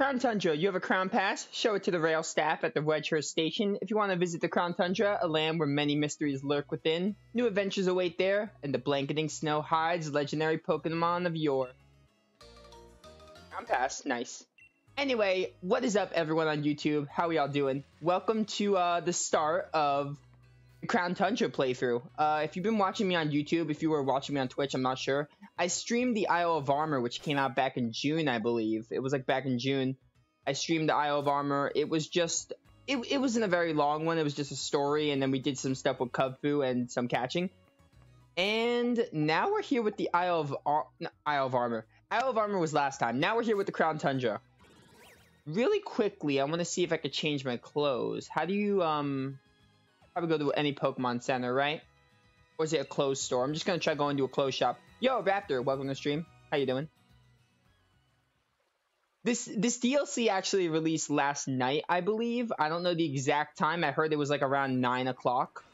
Crown Tundra, you have a Crown Pass? Show it to the rail staff at the Wedgehurst station. If you want to visit the Crown Tundra, a land where many mysteries lurk within, new adventures await there, and the blanketing snow hides legendary Pokemon of yore. Crown Pass, nice. Anyway, what is up everyone on YouTube? How are y'all doing? Welcome to uh, the start of the Crown Tundra playthrough. Uh, if you've been watching me on YouTube, if you were watching me on Twitch, I'm not sure. I streamed the Isle of Armor, which came out back in June, I believe. It was like back in June. I streamed the Isle of Armor. It was just, it, it wasn't a very long one. It was just a story, and then we did some stuff with Kubfu and some catching. And now we're here with the Isle of Ar no, Isle of Armor. Isle of Armor was last time. Now we're here with the Crown Tundra. Really quickly, I want to see if I could change my clothes. How do you, um, probably go to any Pokemon Center, right? Or is it a closed store? I'm just gonna try going to a closed shop. Yo, Raptor, welcome to the stream. How you doing? This this DLC actually released last night, I believe. I don't know the exact time. I heard it was like around nine o'clock.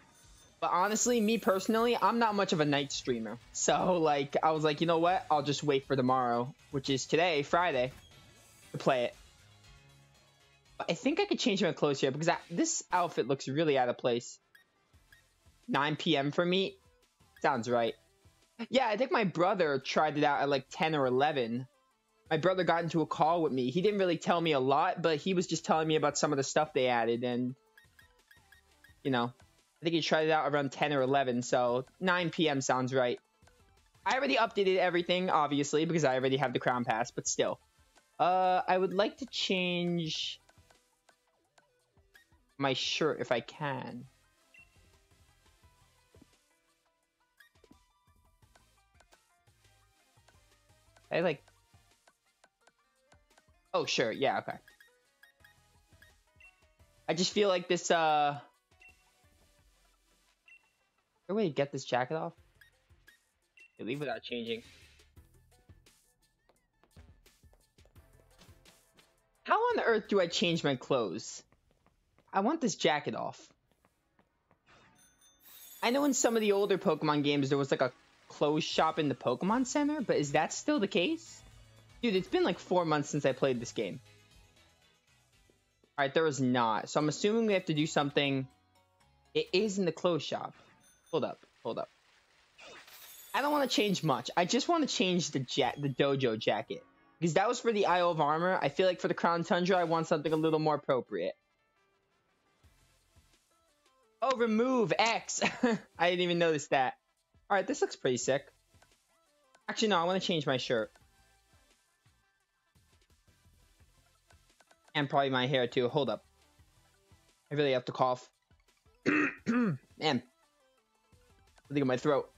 But honestly, me personally, I'm not much of a night streamer. So like, I was like, you know what? I'll just wait for tomorrow, which is today, Friday, to play it. I think I could change my clothes here because I, this outfit looks really out of place. 9 p.m. for me? Sounds right. Yeah, I think my brother tried it out at like 10 or 11. My brother got into a call with me. He didn't really tell me a lot, but he was just telling me about some of the stuff they added. And, you know, I think he tried it out around 10 or 11. So 9 p.m. sounds right. I already updated everything, obviously, because I already have the Crown Pass, but still. Uh, I would like to change my shirt if I can. I like... Oh, sure. Yeah, okay. I just feel like this, uh... Is there a way to get this jacket off? leave without changing. How on earth do I change my clothes? I want this jacket off. I know in some of the older Pokemon games there was like a closed shop in the Pokemon Center, but is that still the case? Dude, it's been like four months since I played this game. Alright, there is not. So I'm assuming we have to do something. It is in the closed shop. Hold up, hold up. I don't want to change much. I just want to change the ja the dojo jacket. Because that was for the Isle of Armor. I feel like for the Crown Tundra, I want something a little more appropriate. Oh, remove X. I didn't even notice that. Alright, this looks pretty sick. Actually, no, I want to change my shirt. And probably my hair, too. Hold up. I really have to cough. Man. I think of my throat.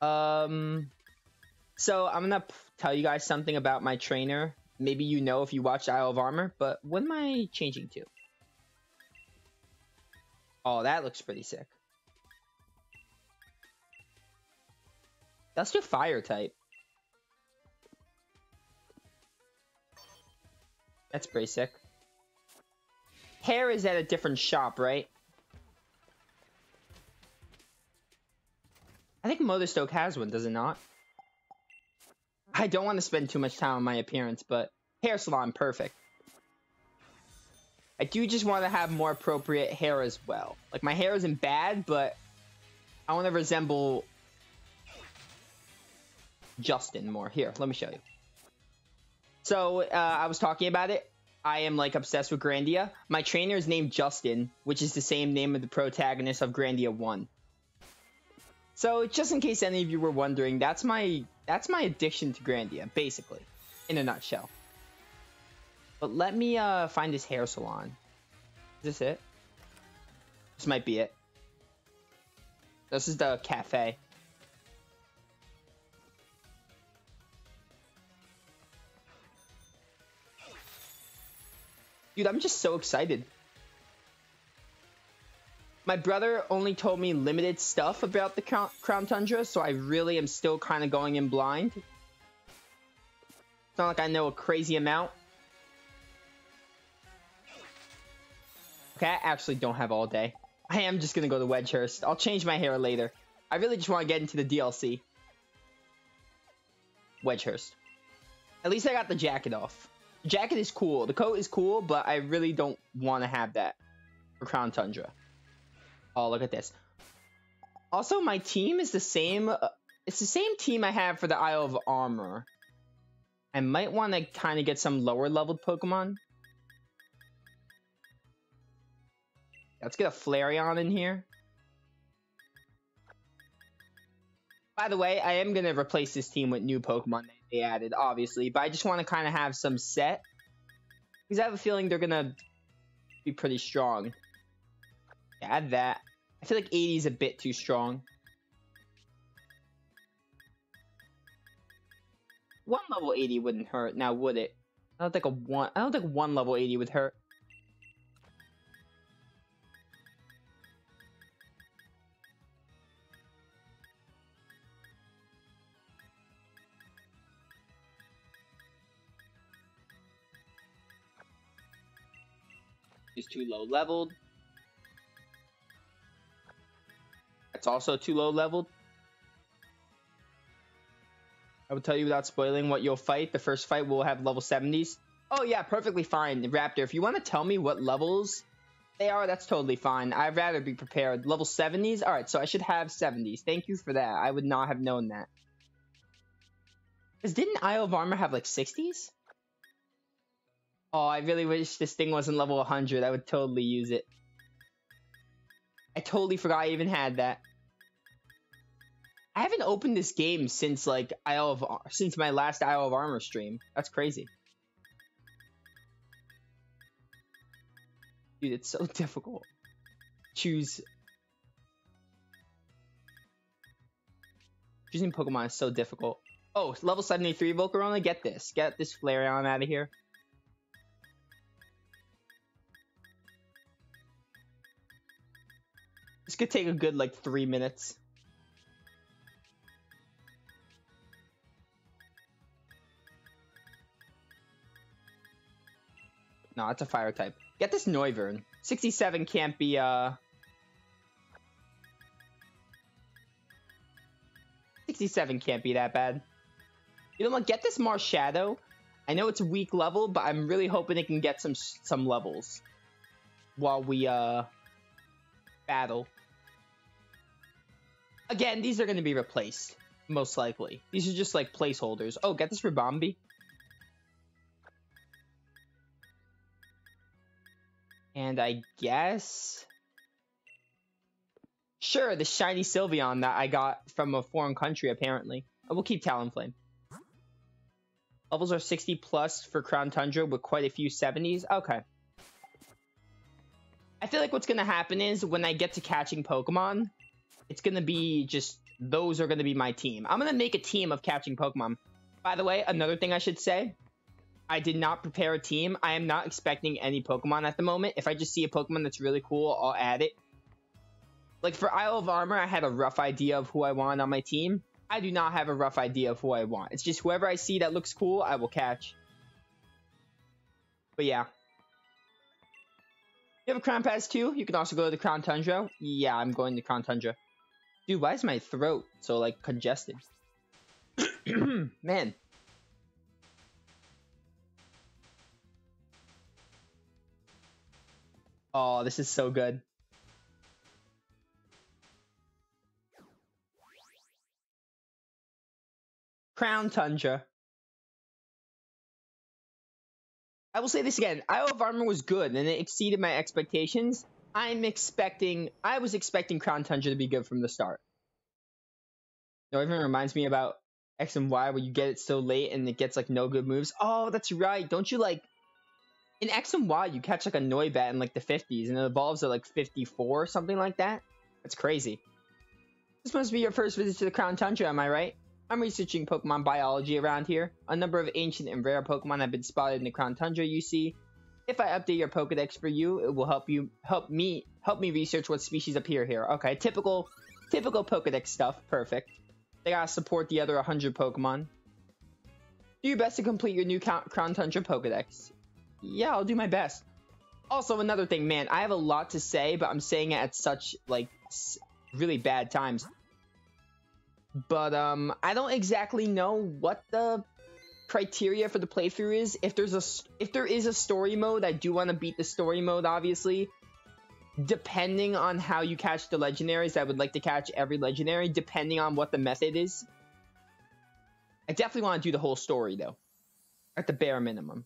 Um... So, I'm gonna tell you guys something about my trainer. Maybe you know if you watch Isle of Armor, but what am I changing to? Oh, that looks pretty sick. Let's do fire type. That's pretty sick. Hair is at a different shop, right? I think Motostoke has one, does it not? I don't want to spend too much time on my appearance, but hair salon, perfect. I do just want to have more appropriate hair as well. Like, my hair isn't bad, but I want to resemble Justin more. Here, let me show you. So, uh, I was talking about it. I am, like, obsessed with Grandia. My trainer is named Justin, which is the same name of the protagonist of Grandia 1. So, just in case any of you were wondering, that's my that's my addiction to Grandia, basically, in a nutshell. But let me uh, find this hair salon. Is this it? This might be it. This is the cafe. Dude, I'm just so excited. My brother only told me limited stuff about the Crown Tundra, so I really am still kind of going in blind. It's not like I know a crazy amount. Okay, I actually don't have all day. I am just gonna go to Wedgehurst. I'll change my hair later. I really just want to get into the DLC. Wedgehurst. At least I got the jacket off. Jacket is cool. The coat is cool, but I really don't want to have that for Crown Tundra. Oh, look at this. Also, my team is the same. Uh, it's the same team I have for the Isle of Armor. I might want to kind of get some lower leveled Pokemon. Let's get a Flareon in here. By the way, I am going to replace this team with new Pokemon they added, obviously. But I just want to kind of have some set. Because I have a feeling they're going to be pretty strong. Yeah, add that. I feel like 80 is a bit too strong. One level 80 wouldn't hurt, now would it? I don't think a one I don't think one level 80 would hurt. Is too low leveled. It's also too low leveled. I will tell you without spoiling what you'll fight. The first fight will have level 70s. Oh yeah, perfectly fine. Raptor, if you want to tell me what levels they are, that's totally fine. I'd rather be prepared. Level 70s? Alright, so I should have 70s. Thank you for that. I would not have known that. Because didn't Isle of Armor have like 60s? Oh, I really wish this thing wasn't level 100. I would totally use it. I totally forgot I even had that. I haven't opened this game since like Isle of since my last Isle of Armor stream. That's crazy. Dude, it's so difficult. Choose Choosing Pokemon is so difficult. Oh, level 73 Volcarona, get this. Get this Flareon out of here. This could take a good like three minutes. No, it's a fire type. Get this Noivern. 67 can't be, uh... 67 can't be that bad. You know what? Get this Marshadow. I know it's weak level, but I'm really hoping it can get some some levels while we uh battle. Again, these are going to be replaced, most likely. These are just like placeholders. Oh, get this for Bombi. And I guess... Sure, the shiny Sylveon that I got from a foreign country, apparently. I will keep Talonflame. Levels are 60 plus for Crown Tundra with quite a few 70s. Okay. I feel like what's going to happen is when I get to catching Pokemon, it's gonna be just those are gonna be my team. I'm gonna make a team of catching Pokemon. By the way, another thing I should say, I did not prepare a team. I am not expecting any Pokemon at the moment. If I just see a Pokemon that's really cool, I'll add it. Like for Isle of Armor, I had a rough idea of who I want on my team. I do not have a rough idea of who I want. It's just whoever I see that looks cool, I will catch. But yeah. You have a Crown Pass too? You can also go to the Crown Tundra. Yeah, I'm going to Crown Tundra. Dude, why is my throat so, like, congested? Man. Oh, this is so good. Crown Tundra. I will say this again. Isle of Armor was good, and it exceeded my expectations. I'm expecting, I was expecting Crown Tundra to be good from the start. It even reminds me about X and Y where you get it so late and it gets like no good moves. Oh, that's right. Don't you like in X and Y you catch like a Noibat in like the 50s and it evolves at like 54 or something like that? That's crazy. This must be your first visit to the Crown Tundra, am I right? I'm researching Pokemon biology around here. A number of ancient and rare Pokemon have been spotted in the Crown Tundra you see, if I update your Pokedex for you, it will help you help me help me research what species appear here. Okay, typical typical Pokedex stuff. Perfect. They gotta support the other 100 Pokemon. Do your best to complete your new Crown Tundra Pokedex. Yeah, I'll do my best. Also, another thing, man, I have a lot to say, but I'm saying it at such, like, really bad times. But, um, I don't exactly know what the criteria for the playthrough is if there's a if there is a story mode, I do want to beat the story mode, obviously. Depending on how you catch the legendaries, I would like to catch every legendary, depending on what the method is. I definitely want to do the whole story, though. At the bare minimum.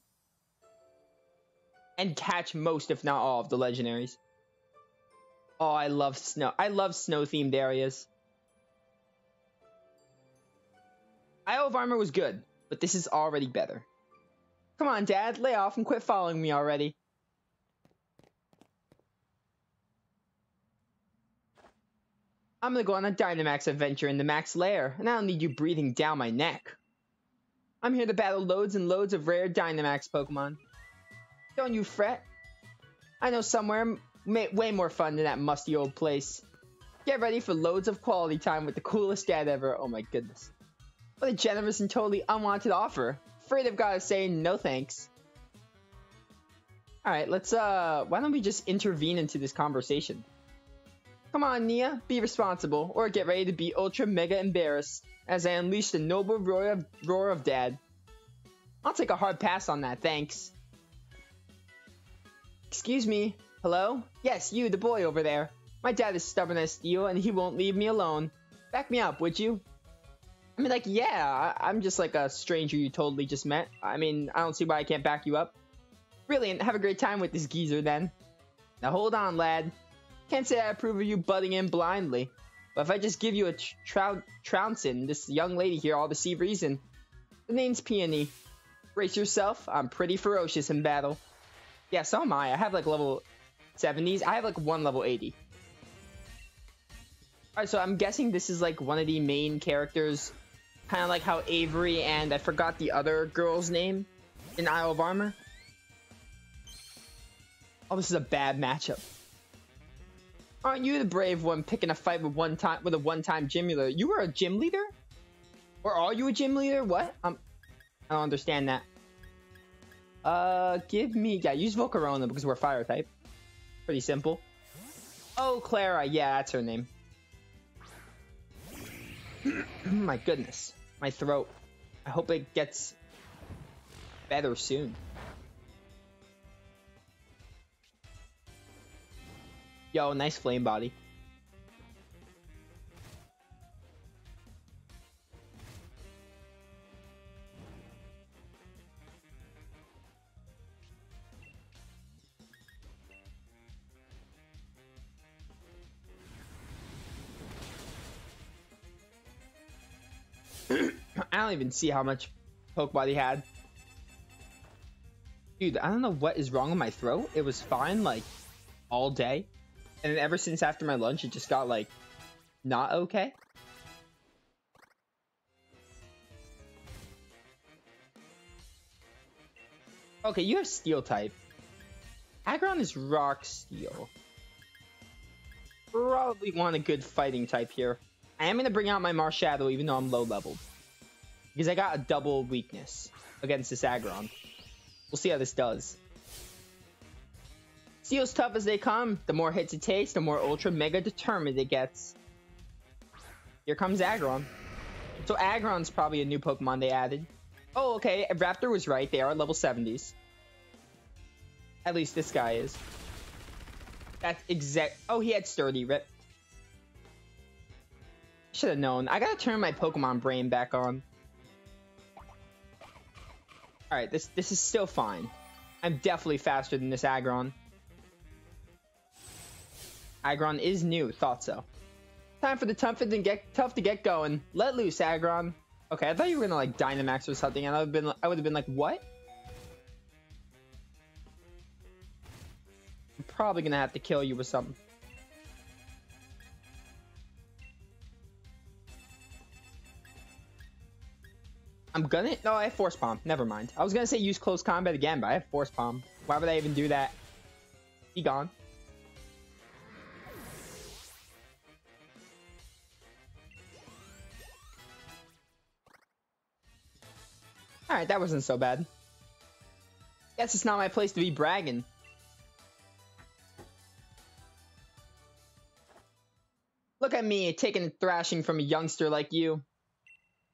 And catch most, if not all, of the legendaries. Oh, I love snow. I love snow-themed areas. Isle of Armor was good, but this is already better. Come on, Dad, lay off and quit following me already. I'm gonna go on a Dynamax adventure in the Max Lair, and I don't need you breathing down my neck. I'm here to battle loads and loads of rare Dynamax Pokemon. Don't you fret. I know somewhere way more fun than that musty old place. Get ready for loads of quality time with the coolest dad ever. Oh my goodness. What a generous and totally unwanted offer. Afraid I've gotta say no thanks. Alright, let's uh why don't we just intervene into this conversation? Come on, Nia, be responsible, or get ready to be ultra mega embarrassed as I unleash the noble roar of, roar of dad. I'll take a hard pass on that, thanks. Excuse me, hello? Yes, you, the boy over there. My dad is stubborn as steel, and he won't leave me alone. Back me up, would you? I mean, like, yeah, I am just like a stranger you totally just met. I mean, I don't see why I can't back you up. Brilliant, have a great time with this geezer then. Now hold on, lad. Can't say I approve of you butting in blindly. But if I just give you a trout trouncing, this young lady here all to see reason. The name's Peony. Brace yourself, I'm pretty ferocious in battle. Yeah, so am I. I have like level 70s. I have like one level 80. Alright, so I'm guessing this is like one of the main characters. Kind of like how Avery and I forgot the other girl's name in Isle of Armor. Oh, this is a bad matchup. Aren't you the brave one picking a fight with one time with a one-time gym leader? You were a gym leader? Or are you a gym leader? What? Um, I don't understand that. Uh, give me... Yeah, use Volcarona because we're fire type. Pretty simple. Oh, Klara. Yeah, that's her name. My goodness. My throat. I hope it gets better soon. Yo, nice flame body. Even see how much Pokeball he had. Dude, I don't know what is wrong with my throat. It was fine, like, all day. And ever since after my lunch, it just got, like, not okay. Okay, you have Steel type. Aggron is Rock Steel. Probably want a good fighting type here. I am going to bring out my Marshadow even though I'm low leveled. Because I got a double weakness against this Aggron. We'll see how this does. Steel's tough as they come. The more hits it takes, the more ultra mega determined it gets. Here comes Aggron. So Aggron's probably a new Pokemon they added. Oh, okay. Raptor was right. They are level 70s. At least this guy is. That's exact. Oh, he had sturdy rip. Should have known. I gotta turn my Pokemon brain back on. Alright, this this is still fine. I'm definitely faster than this Aggron. Aggron is new, thought so. Time for the tough to get tough to get going. Let loose, Aggron. Okay, I thought you were gonna like Dynamax or something, and I would have been I would have been like, what? I'm probably gonna have to kill you with something. I'm gonna no, I have Force Palm. Never mind. I was gonna say use close combat again, but I have Force Palm. Why would I even do that? Be gone. Alright, that wasn't so bad. Guess it's not my place to be bragging. Look at me, taking a thrashing from a youngster like you.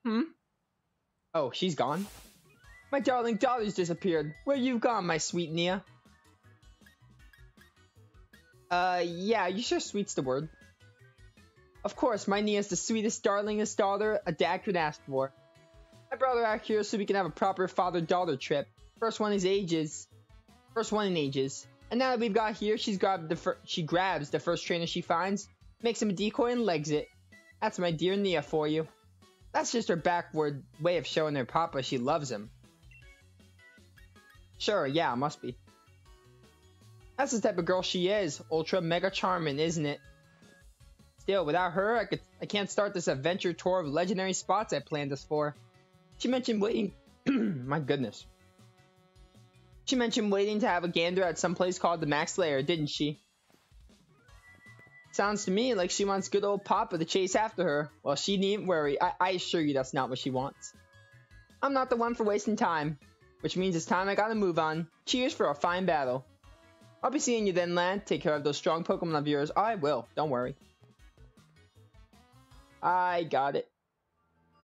Hmm? Oh, she's gone? My darling daughter's disappeared. Where you gone, my sweet Nia? Uh, yeah, you sure sweet's the word. Of course, my Nia's the sweetest, darlingest daughter a dad could ask for. I brought her out here so we can have a proper father-daughter trip. First one is ages. First one in ages. And now that we've got here, she's grabbed the she grabs the first trainer she finds, makes him a decoy and legs it. That's my dear Nia for you. That's just her backward way of showing her papa she loves him. Sure, yeah, must be. That's the type of girl she is. Ultra mega charming, isn't it? Still, without her, I could I can't start this adventure tour of legendary spots I planned us for. She mentioned waiting my goodness. She mentioned waiting to have a gander at some place called the Max Lair, didn't she? Sounds to me like she wants good old Papa to chase after her. Well, she needn't worry. I, I assure you that's not what she wants. I'm not the one for wasting time. Which means it's time I gotta move on. Cheers for a fine battle. I'll be seeing you then, lad. Take care of those strong Pokemon of yours. I will. Don't worry. I got it.